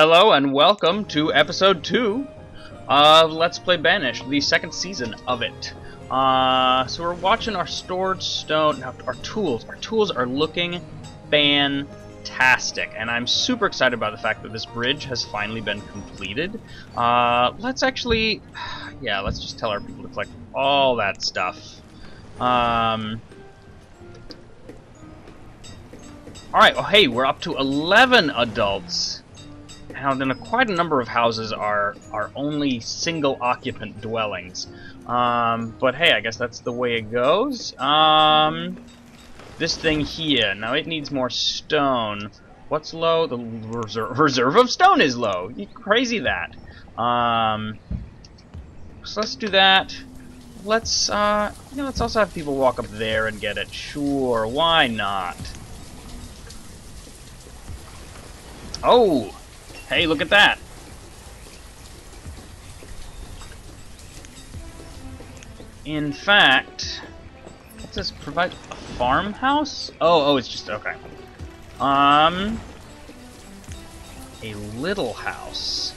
Hello and welcome to episode 2 of Let's Play Banished, the second season of it. Uh, so we're watching our stored stone, our tools. Our tools are looking fantastic, and I'm super excited about the fact that this bridge has finally been completed. Uh, let's actually, yeah, let's just tell our people to collect all that stuff. Um, Alright, well hey, we're up to 11 adults. Now then, quite a number of houses are are only single occupant dwellings. Um, but hey, I guess that's the way it goes. Um, this thing here, now it needs more stone. What's low? The reserve, reserve of stone is low. You crazy that. Um, so let's do that. Let's, uh, you know, let's also have people walk up there and get it. Sure, why not? Oh! Hey, look at that! In fact, what's this? Provide a farmhouse? Oh, oh, it's just okay. Um, a little house.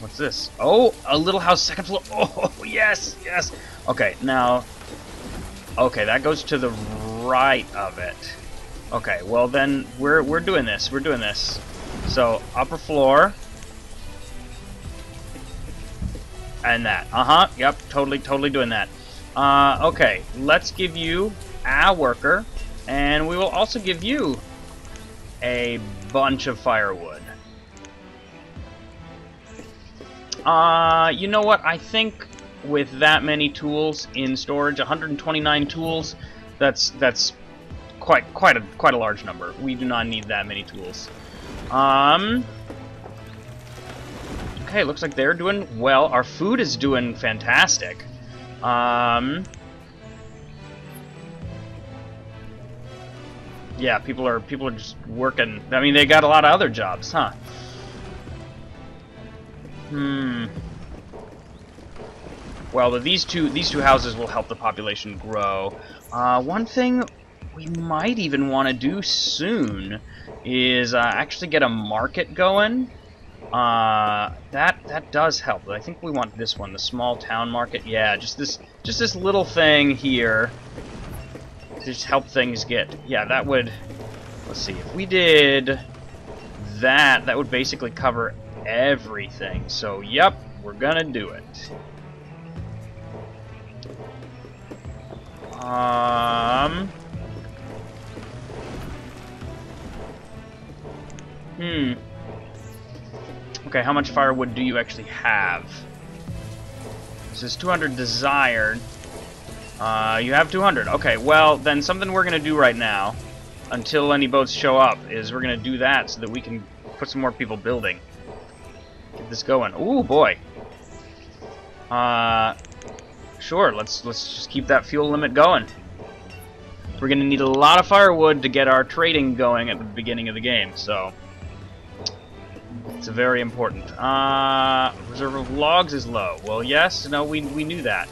What's this? Oh, a little house, second floor. Oh, yes, yes. Okay, now, okay, that goes to the right of it. Okay, well then we're we're doing this. We're doing this. So upper floor. And that. Uh-huh. Yep, totally, totally doing that. Uh, okay, let's give you a worker, and we will also give you a bunch of firewood. Uh, you know what? I think with that many tools in storage, 129 tools, that's that's quite quite a quite a large number. We do not need that many tools. Um. Okay, looks like they're doing well. Our food is doing fantastic. Um. Yeah, people are people are just working. I mean, they got a lot of other jobs, huh? Hmm. Well, these two these two houses will help the population grow. Uh, one thing we might even want to do soon is uh, actually get a market going. Uh, that that does help. I think we want this one, the small town market. Yeah, just this just this little thing here to just help things get. Yeah, that would. Let's see if we did that. That would basically cover everything. So, yep, we're gonna do it. Um. Hmm. Okay, how much firewood do you actually have? This is 200 desired. Uh, you have 200. Okay, well, then something we're going to do right now, until any boats show up, is we're going to do that so that we can put some more people building. Get this going. Ooh, boy. Uh, sure, let's, let's just keep that fuel limit going. We're going to need a lot of firewood to get our trading going at the beginning of the game, so... It's very important. Uh, reserve of logs is low. Well, yes, no, we, we knew that.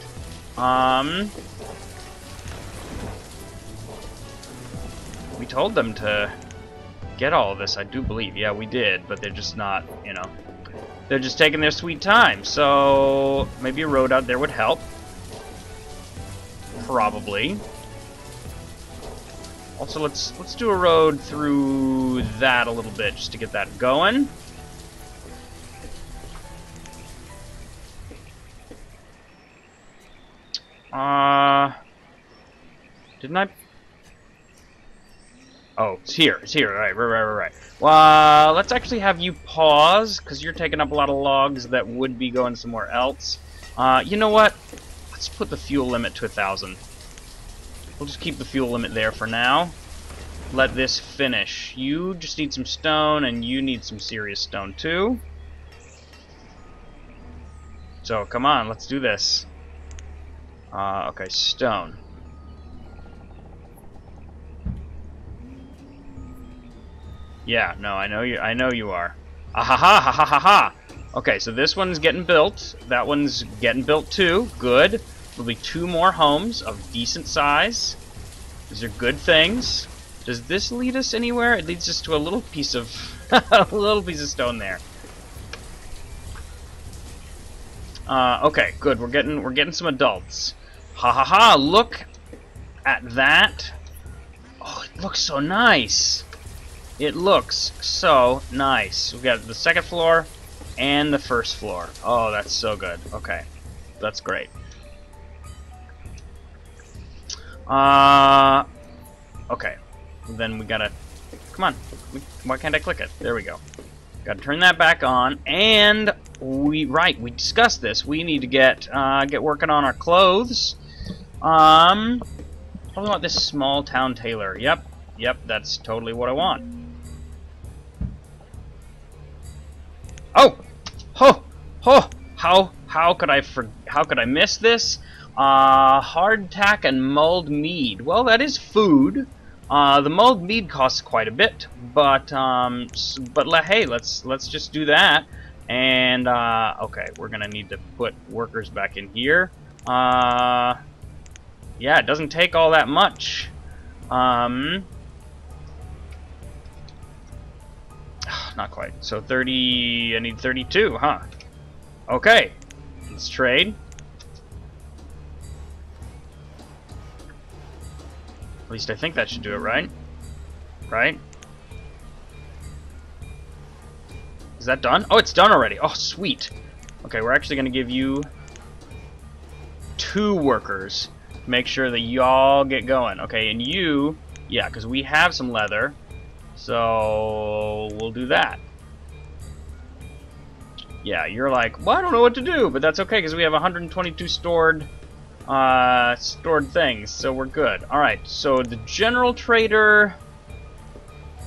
Um, we told them to get all of this, I do believe. Yeah, we did, but they're just not, you know, they're just taking their sweet time. So, maybe a road out there would help. Probably. Also, let's let's do a road through that a little bit just to get that going. Uh, didn't I? Oh, it's here. It's here. Right, right, right, right, right. Well, uh, let's actually have you pause, because you're taking up a lot of logs that would be going somewhere else. Uh, you know what? Let's put the fuel limit to a thousand. We'll just keep the fuel limit there for now. Let this finish. You just need some stone, and you need some serious stone, too. So, come on, let's do this. Uh, okay, stone. Yeah, no, I know you. I know you are. Ah ha ha ha ha ha ha. Okay, so this one's getting built. That one's getting built too. Good. There'll be two more homes of decent size. These are good things. Does this lead us anywhere? It leads us to a little piece of a little piece of stone there. Uh, okay, good. We're getting we're getting some adults. Ha ha ha! Look at that. Oh, it looks so nice. It looks so nice. We got the second floor and the first floor. Oh, that's so good. Okay, that's great. Uh, okay. Then we gotta. Come on. Why can't I click it? There we go. Gotta turn that back on, and we right. We discussed this. We need to get uh, get working on our clothes. Um, probably want this small town tailor. Yep, yep. That's totally what I want. Oh, ho, ho. How how could I for how could I miss this? Uh, hardtack and mulled mead. Well, that is food. Uh, the mulled mead costs quite a bit, but um, but le hey, let's let's just do that. And uh, okay, we're gonna need to put workers back in here. Uh, yeah, it doesn't take all that much. Um, not quite. So 30, I need 32, huh? Okay, let's trade. At least I think that should do it, right? Right? Is that done? Oh, it's done already. Oh, sweet. Okay, we're actually going to give you two workers. Make sure that y'all get going. Okay, and you, yeah, because we have some leather. So, we'll do that. Yeah, you're like, well, I don't know what to do, but that's okay because we have 122 stored uh, stored things, so we're good. Alright, so the general trader...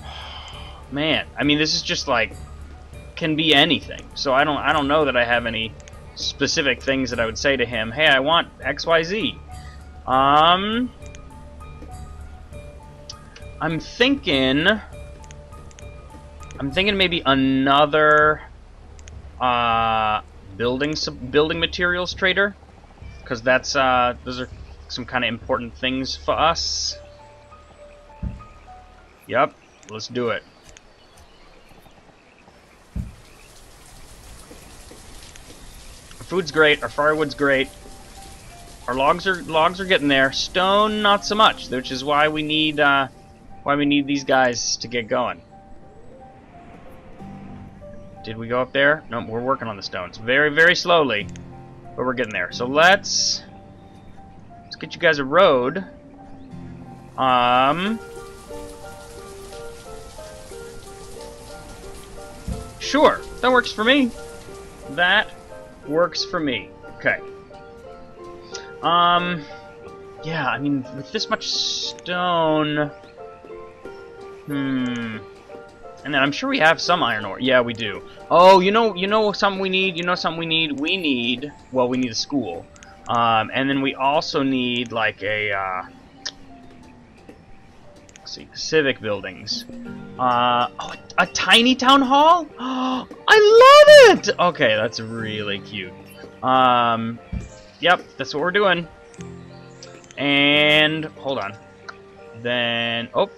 Man, I mean, this is just like... Can be anything. So I don't, I don't know that I have any specific things that I would say to him. Hey, I want XYZ. Um... I'm thinking... I'm thinking maybe another... Uh, building, building materials trader because that's uh, those are some kind of important things for us. Yep, let's do it. Our food's great. Our firewood's great. Our logs are logs are getting there. Stone, not so much, which is why we need uh, why we need these guys to get going. Did we go up there? No, we're working on the stones very, very slowly. But we're getting there. So let's let's get you guys a road. Um Sure, that works for me. That works for me. Okay. Um yeah, I mean with this much stone Hmm and then I'm sure we have some iron ore. Yeah, we do. Oh, you know, you know something we need. You know something we need. We need. Well, we need a school, um, and then we also need like a. Uh, see, civic buildings. Uh, oh, a, a tiny town hall. Oh, I love it. Okay, that's really cute. Um, yep, that's what we're doing. And hold on. Then, oh,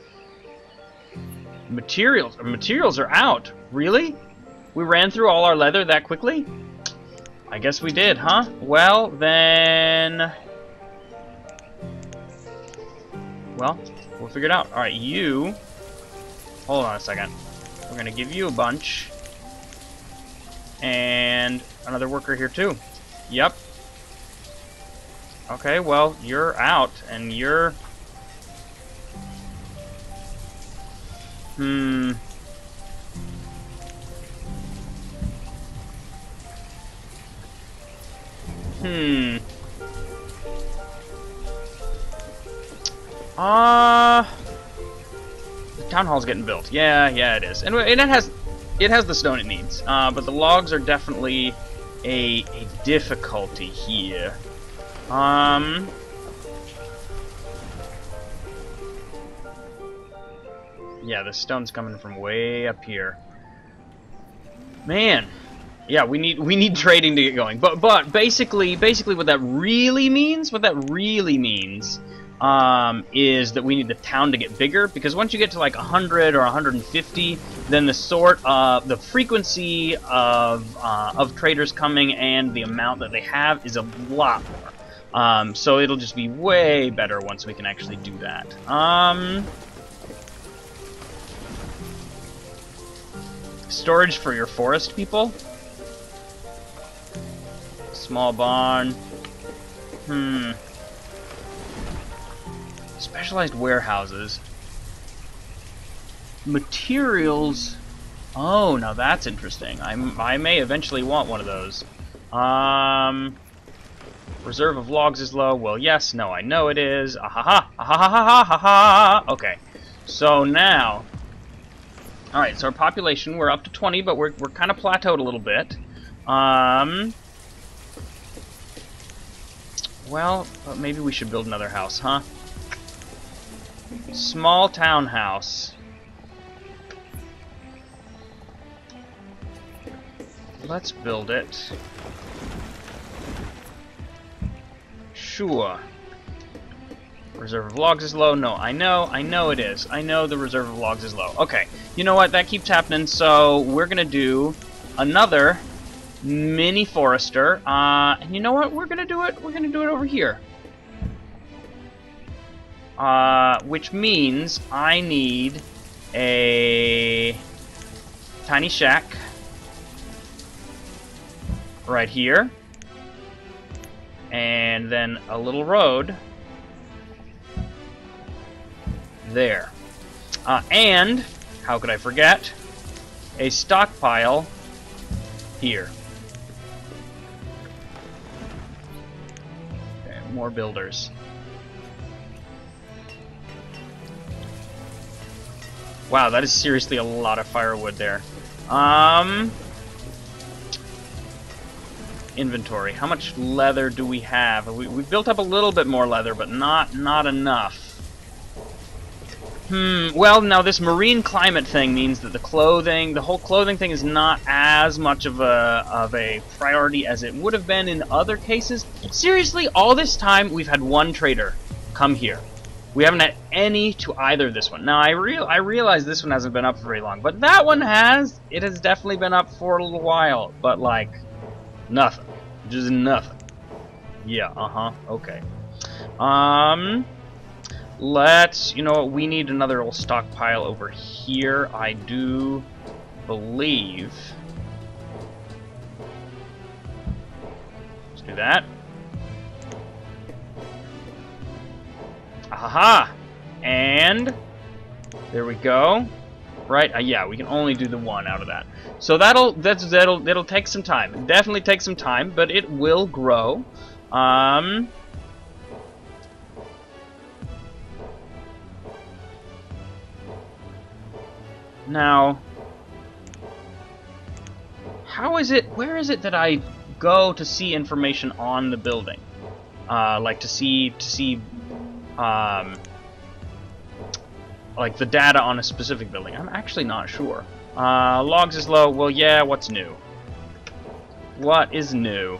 Materials. Materials are out. Really? We ran through all our leather that quickly? I guess we did, huh? Well, then... Well, we'll figure it out. Alright, you... Hold on a second. We're gonna give you a bunch. And another worker here too. Yep. Okay, well, you're out, and you're Hmm. Hmm. Uh the town hall's getting built. Yeah, yeah, it is, and, and it has it has the stone it needs. Uh, but the logs are definitely a a difficulty here. Um. Yeah, the stone's coming from way up here. Man, yeah, we need we need trading to get going. But but basically basically what that really means, what that really means um, is that we need the town to get bigger because once you get to like 100 or 150, then the sort of the frequency of uh, of traders coming and the amount that they have is a lot more. Um, so it'll just be way better once we can actually do that. Um, storage for your forest people. Small barn. Hmm. Specialized warehouses. Materials. Oh, now that's interesting. I, I may eventually want one of those. Um, reserve of logs is low. Well, yes, no, I know it is. Ah ha ha ha ha ha ha ha. Okay, so now, all right. So our population, we're up to 20, but we're we're kind of plateaued a little bit. Um, well, maybe we should build another house, huh? Small townhouse. Let's build it. Sure. Reserve of logs is low. No, I know. I know it is. I know the reserve of logs is low. Okay. You know what? That keeps happening, so we're to do another mini forester. Uh, and you know what? We're to do it. We're to do it over here. Uh, which means I need a tiny shack right here. And then a little road there. Uh, and, how could I forget, a stockpile here. Okay, more builders. Wow, that is seriously a lot of firewood there. Um, inventory. How much leather do we have? We, we've built up a little bit more leather, but not not enough. Hmm, well, now this marine climate thing means that the clothing, the whole clothing thing is not as much of a, of a priority as it would have been in other cases. Seriously, all this time we've had one trader come here. We haven't had any to either this one. Now, I real I realize this one hasn't been up for very long, but that one has. It has definitely been up for a little while, but like, nothing. Just nothing. Yeah, uh-huh, okay. Um, let's, you know what, we need another old stockpile over here, I do believe. Let's do that. Aha! And there we go. Right? Uh, yeah, we can only do the one out of that. So that'll that's that'll that'll take some time. Definitely take some time, but it will grow. Um Now, how is it, where is it that I go to see information on the building? Uh, like to see, to see um, like the data on a specific building. I'm actually not sure. Uh, logs is low. Well, yeah, what's new? What is new?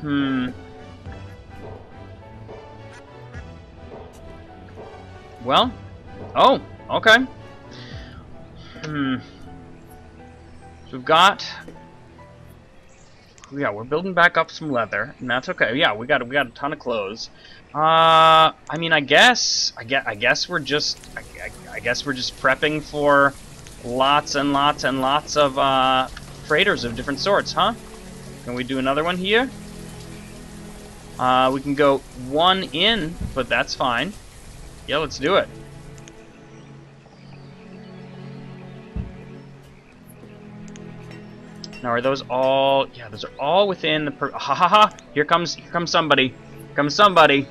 Hmm. Well, oh, okay. Hmm. So we've got yeah, we're building back up some leather, and that's okay. Yeah, we got we got a ton of clothes. Uh, I mean, I guess I guess I guess we're just I, I, I guess we're just prepping for lots and lots and lots of uh, freighters of different sorts, huh? Can we do another one here? Uh, we can go one in, but that's fine. Yeah, let's do it. Now are those all? Yeah, those are all within the. Ha ha ha! Here comes here comes somebody. Here comes somebody.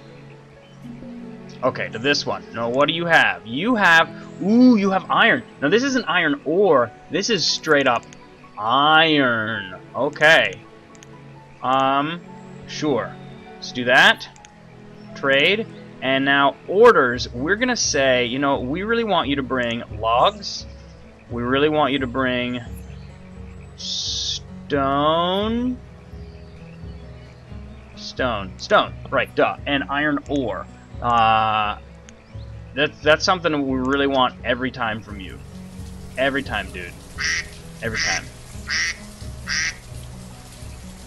Okay, to this one. No, what do you have? You have. Ooh, you have iron. Now this isn't iron ore. This is straight up iron. Okay. Um, sure. Let's do that. Trade. And now orders. We're gonna say, you know, we really want you to bring logs. We really want you to bring stone, Stone. Stone, right, duh. And iron ore. Uh, that's, that's something we really want every time from you. Every time, dude. Every time.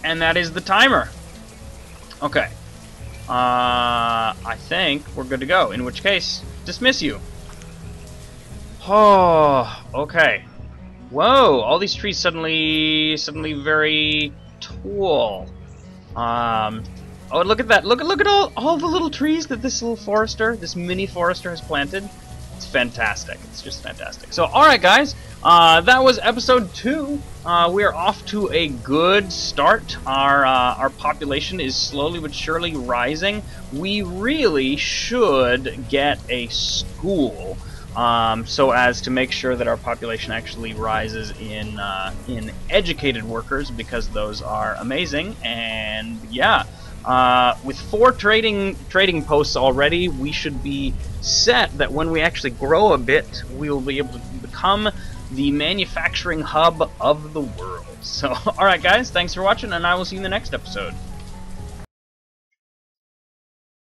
And that is the timer. Okay. Uh, I think we're good to go. In which case, dismiss you. Oh, okay. Whoa, all these trees suddenly, suddenly very tall. Um, oh, look at that. Look at, look at all, all the little trees that this little forester, this mini forester has planted. It's fantastic. It's just fantastic. So, alright guys, uh, that was episode two. Uh, we are off to a good start. Our, uh, our population is slowly but surely rising. We really should get a school um, so as to make sure that our population actually rises in uh, in educated workers because those are amazing. And yeah uh, with four trading trading posts already we should be set that when we actually grow a bit we will be able to become the manufacturing hub of the world. So alright guys thanks for watching and I will see you in the next episode